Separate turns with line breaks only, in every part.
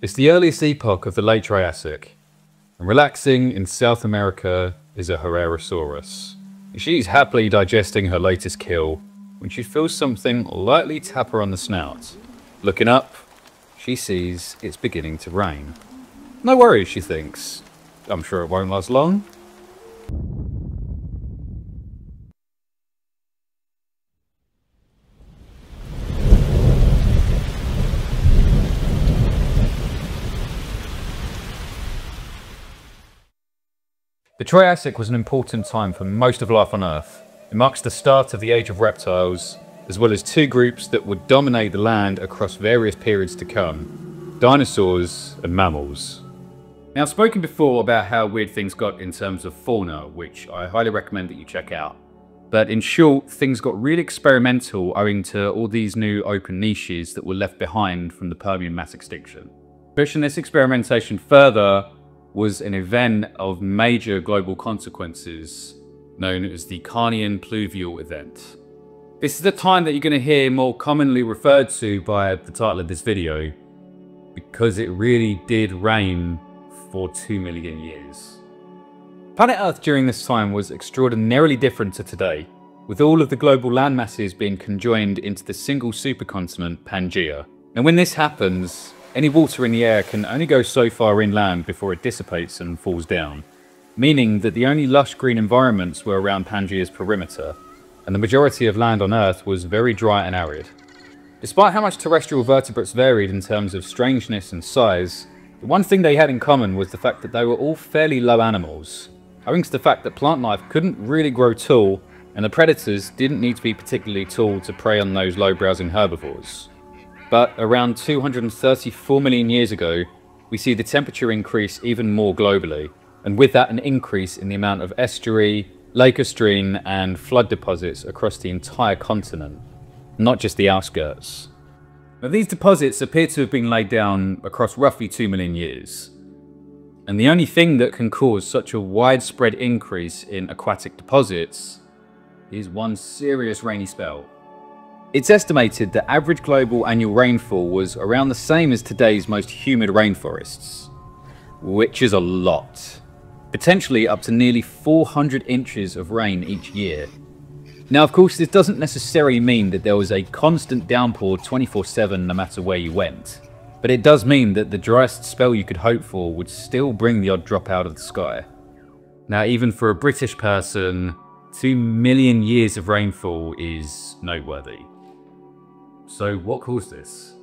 It's the earliest epoch of the late Triassic, and relaxing in South America is a Herrerasaurus. She's happily digesting her latest kill when she feels something lightly tap her on the snout. Looking up, she sees it's beginning to rain. No worries, she thinks. I'm sure it won't last long. The Triassic was an important time for most of life on Earth. It marks the start of the age of reptiles, as well as two groups that would dominate the land across various periods to come dinosaurs and mammals. Now, I've spoken before about how weird things got in terms of fauna, which I highly recommend that you check out. But in short, things got really experimental owing to all these new open niches that were left behind from the Permian mass extinction. Pushing this experimentation further was an event of major global consequences known as the Carnian Pluvial Event. This is the time that you're going to hear more commonly referred to by the title of this video, because it really did rain for 2 million years. Planet Earth during this time was extraordinarily different to today, with all of the global land masses being conjoined into the single supercontinent Pangaea. And when this happens, any water in the air can only go so far inland before it dissipates and falls down, meaning that the only lush green environments were around Pangaea's perimeter, and the majority of land on Earth was very dry and arid. Despite how much terrestrial vertebrates varied in terms of strangeness and size, the one thing they had in common was the fact that they were all fairly low animals, owing to the fact that plant life couldn't really grow tall, and the predators didn't need to be particularly tall to prey on those low browsing herbivores. But around 234 million years ago, we see the temperature increase even more globally, and with that an increase in the amount of estuary, lake lacustrine and flood deposits across the entire continent, not just the outskirts. Now these deposits appear to have been laid down across roughly 2 million years. And the only thing that can cause such a widespread increase in aquatic deposits is one serious rainy spell. It's estimated that average global annual rainfall was around the same as today's most humid rainforests, which is a lot. Potentially up to nearly 400 inches of rain each year. Now, of course, this doesn't necessarily mean that there was a constant downpour 24 7 no matter where you went, but it does mean that the driest spell you could hope for would still bring the odd drop out of the sky. Now, even for a British person, 2 million years of rainfall is noteworthy. So what caused this?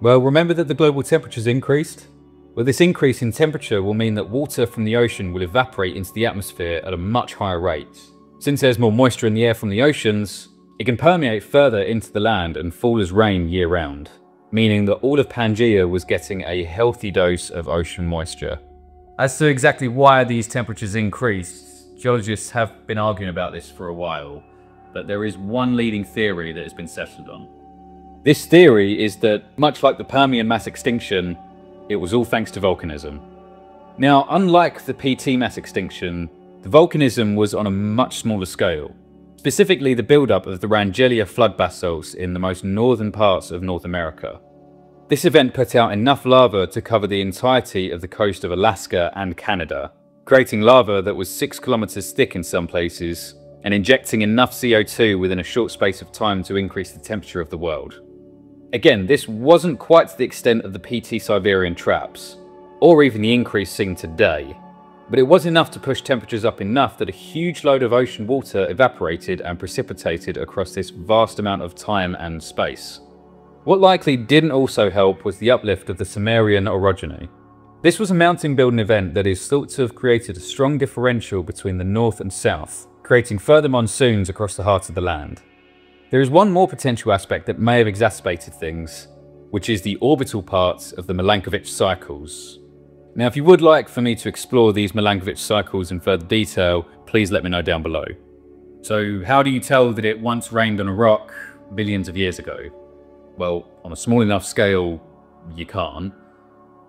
Well, remember that the global temperatures increased? Well, this increase in temperature will mean that water from the ocean will evaporate into the atmosphere at a much higher rate. Since there's more moisture in the air from the oceans, it can permeate further into the land and fall as rain year round, meaning that all of Pangaea was getting a healthy dose of ocean moisture. As to exactly why these temperatures increased, geologists have been arguing about this for a while, but there is one leading theory that has been settled on. This theory is that, much like the Permian mass extinction, it was all thanks to volcanism. Now, unlike the PT mass extinction, the volcanism was on a much smaller scale, specifically the buildup of the Wrangellia flood basalts in the most northern parts of North America. This event put out enough lava to cover the entirety of the coast of Alaska and Canada, creating lava that was 6 kilometers thick in some places, and injecting enough CO2 within a short space of time to increase the temperature of the world. Again, this wasn't quite to the extent of the PT Siberian traps, or even the increase seen today, but it was enough to push temperatures up enough that a huge load of ocean water evaporated and precipitated across this vast amount of time and space. What likely didn't also help was the uplift of the Cimmerian orogeny. This was a mountain building event that is thought to have created a strong differential between the north and south, creating further monsoons across the heart of the land. There is one more potential aspect that may have exacerbated things, which is the orbital parts of the Milankovitch cycles. Now, if you would like for me to explore these Milankovitch cycles in further detail, please let me know down below. So, how do you tell that it once rained on a rock billions of years ago? Well, on a small enough scale, you can't.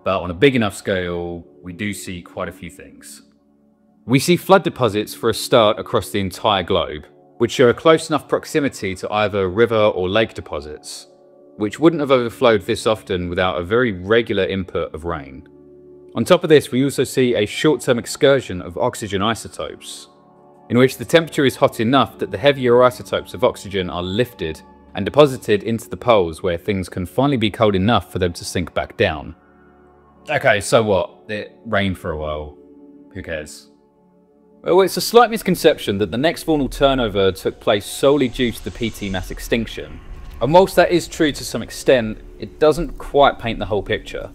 But on a big enough scale, we do see quite a few things. We see flood deposits for a start across the entire globe which show a close enough proximity to either river or lake deposits. which wouldn't have overflowed this often without a very regular input of rain. On top of this, we also see a short-term excursion of oxygen isotopes, in which the temperature is hot enough that the heavier isotopes of oxygen are lifted and deposited into the poles where things can finally be cold enough for them to sink back down. Okay, so what? It rained for a while. Who cares? Well, it's a slight misconception that the next faunal turnover took place solely due to the PT mass extinction. And whilst that is true to some extent, it doesn't quite paint the whole picture.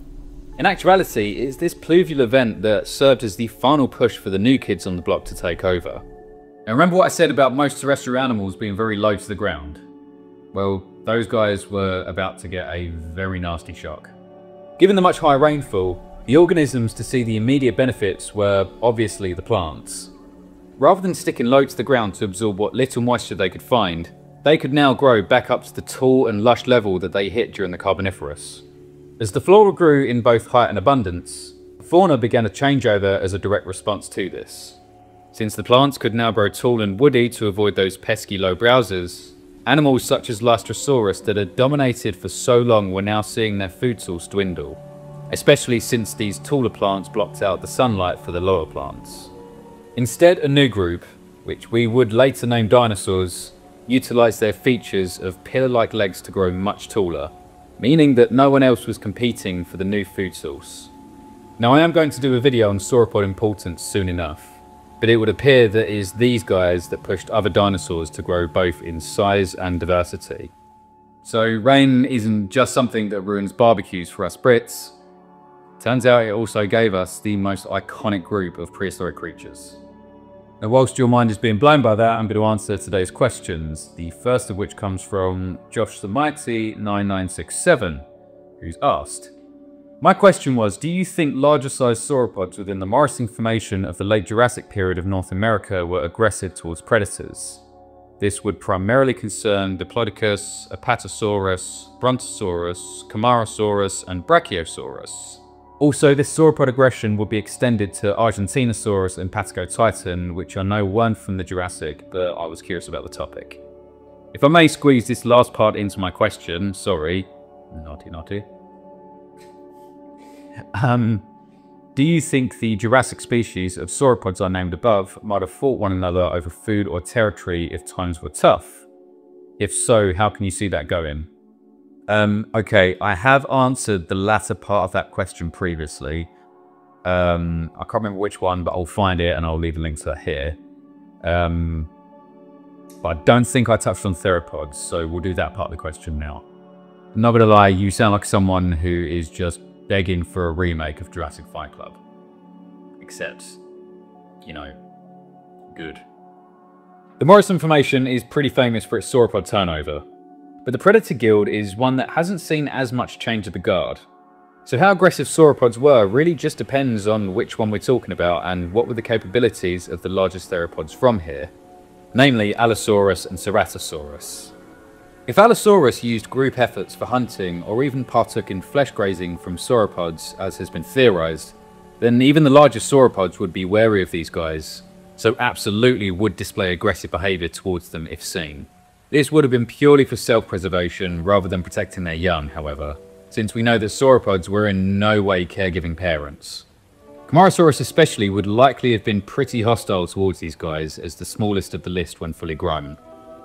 In actuality, it's this pluvial event that served as the final push for the new kids on the block to take over. Now remember what I said about most terrestrial animals being very low to the ground? Well, those guys were about to get a very nasty shock. Given the much higher rainfall, the organisms to see the immediate benefits were obviously the plants. Rather than sticking low to the ground to absorb what little moisture they could find, they could now grow back up to the tall and lush level that they hit during the Carboniferous. As the flora grew in both height and abundance, fauna began a changeover as a direct response to this. Since the plants could now grow tall and woody to avoid those pesky low browsers, Animals such as Lystrosaurus that had dominated for so long were now seeing their food source dwindle, especially since these taller plants blocked out the sunlight for the lower plants. Instead, a new group, which we would later name dinosaurs, utilised their features of pillar-like legs to grow much taller, meaning that no one else was competing for the new food source. Now I am going to do a video on sauropod importance soon enough, but it would appear that it is these guys that pushed other dinosaurs to grow both in size and diversity. So rain isn't just something that ruins barbecues for us Brits. Turns out it also gave us the most iconic group of prehistoric creatures. Now whilst your mind is being blown by that, I'm going to answer today's questions, the first of which comes from Josh the Mighty 9967, who's asked, my question was, do you think larger sized sauropods within the Morrison Formation of the late Jurassic period of North America were aggressive towards predators? This would primarily concern Diplodocus, Apatosaurus, Brontosaurus, Camarasaurus, and Brachiosaurus. Also, this sauropod aggression would be extended to Argentinosaurus and Patagotitan, which I know weren't from the Jurassic, but I was curious about the topic. If I may squeeze this last part into my question, sorry, naughty naughty. Um, do you think the Jurassic species of sauropods I named above might have fought one another over food or territory if times were tough? If so, how can you see that going? Um, okay, I have answered the latter part of that question previously. Um, I can't remember which one, but I'll find it and I'll leave a link to that here. Um, but I don't think I touched on theropods, so we'll do that part of the question now. not gonna lie, you sound like someone who is just begging for a remake of Jurassic Fight Club. Except, you know, good. The Morrison Formation is pretty famous for its sauropod turnover, but the Predator Guild is one that hasn't seen as much change of the guard. So how aggressive sauropods were really just depends on which one we're talking about and what were the capabilities of the largest theropods from here, namely Allosaurus and Ceratosaurus. If Allosaurus used group efforts for hunting or even partook in flesh grazing from sauropods as has been theorized, then even the largest sauropods would be wary of these guys, so absolutely would display aggressive behaviour towards them if seen. This would have been purely for self-preservation rather than protecting their young, however, since we know that sauropods were in no way caregiving parents. Camarasaurus especially would likely have been pretty hostile towards these guys as the smallest of the list when fully grown.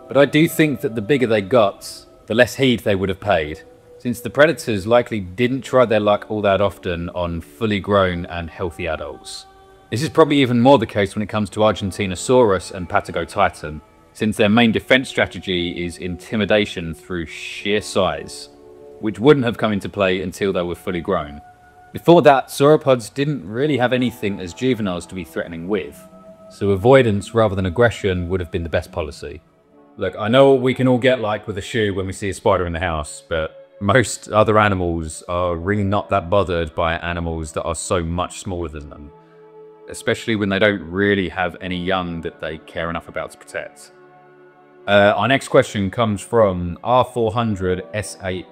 But I do think that the bigger they got, the less heed they would have paid, since the predators likely didn't try their luck all that often on fully grown and healthy adults. This is probably even more the case when it comes to Argentinosaurus and Patagotitan, since their main defense strategy is intimidation through sheer size, which wouldn't have come into play until they were fully grown. Before that, sauropods didn't really have anything as juveniles to be threatening with, so avoidance rather than aggression would have been the best policy. Look, I know we can all get like with a shoe when we see a spider in the house, but most other animals are really not that bothered by animals that are so much smaller than them. Especially when they don't really have any young that they care enough about to protect. Uh, our next question comes from R400S81?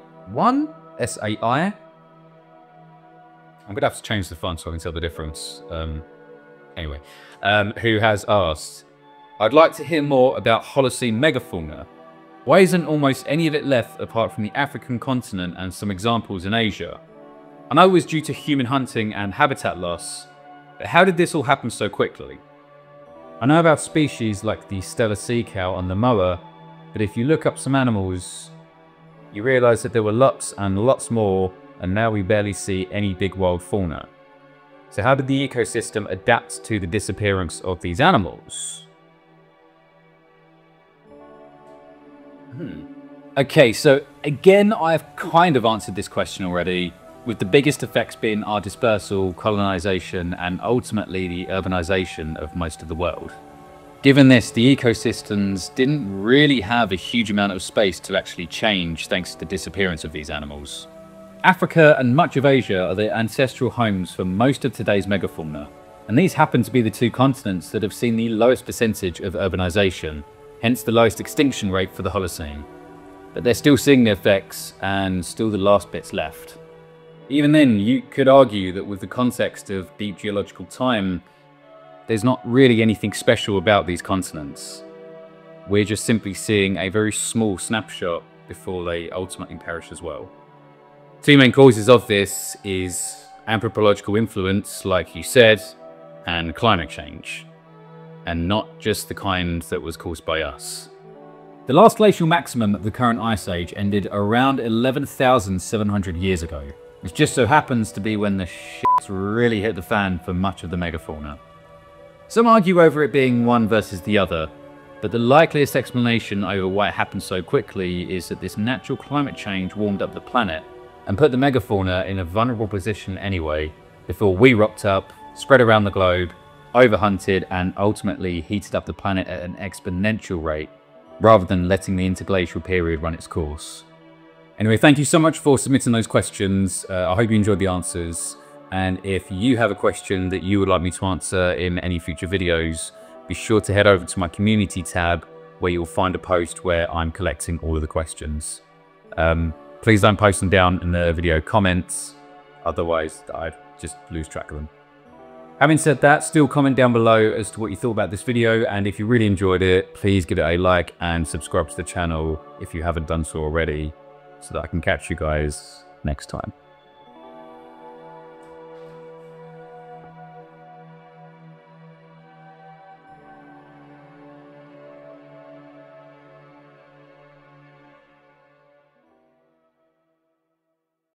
S8I? I'm going to have to change the font so I can tell the difference. Um, anyway, um, who has asked, I'd like to hear more about Holocene megafauna. Why isn't almost any of it left apart from the African continent and some examples in Asia? I know it was due to human hunting and habitat loss, but how did this all happen so quickly? I know about species like the Steller sea cow and the moa, but if you look up some animals, you realise that there were lots and lots more, and now we barely see any big wild fauna. So how did the ecosystem adapt to the disappearance of these animals? Hmm. Okay, so again, I've kind of answered this question already, with the biggest effects being our dispersal, colonization, and ultimately the urbanization of most of the world. Given this, the ecosystems didn't really have a huge amount of space to actually change thanks to the disappearance of these animals. Africa and much of Asia are the ancestral homes for most of today's megafauna, and these happen to be the two continents that have seen the lowest percentage of urbanization, hence the lowest extinction rate for the Holocene. But they're still seeing the effects and still the last bits left. Even then, you could argue that with the context of deep geological time, there's not really anything special about these continents. We're just simply seeing a very small snapshot before they ultimately perish as well. Two main causes of this is anthropological influence, like you said, and climate change and not just the kind that was caused by us. The last glacial maximum of the current ice age ended around 11,700 years ago, which just so happens to be when the shit really hit the fan for much of the megafauna. Some argue over it being one versus the other, but the likeliest explanation over why it happened so quickly is that this natural climate change warmed up the planet and put the megafauna in a vulnerable position anyway, before we rocked up, spread around the globe, overhunted and ultimately heated up the planet at an exponential rate, rather than letting the interglacial period run its course. Anyway, thank you so much for submitting those questions. Uh, I hope you enjoyed the answers. And if you have a question that you would like me to answer in any future videos, be sure to head over to my community tab where you'll find a post where I'm collecting all of the questions. Um, please don't post them down in the video comments, otherwise I'd just lose track of them. Having said that, still comment down below as to what you thought about this video, and if you really enjoyed it, please give it a like and subscribe to the channel if you haven't done so already, so that I can catch you guys next time.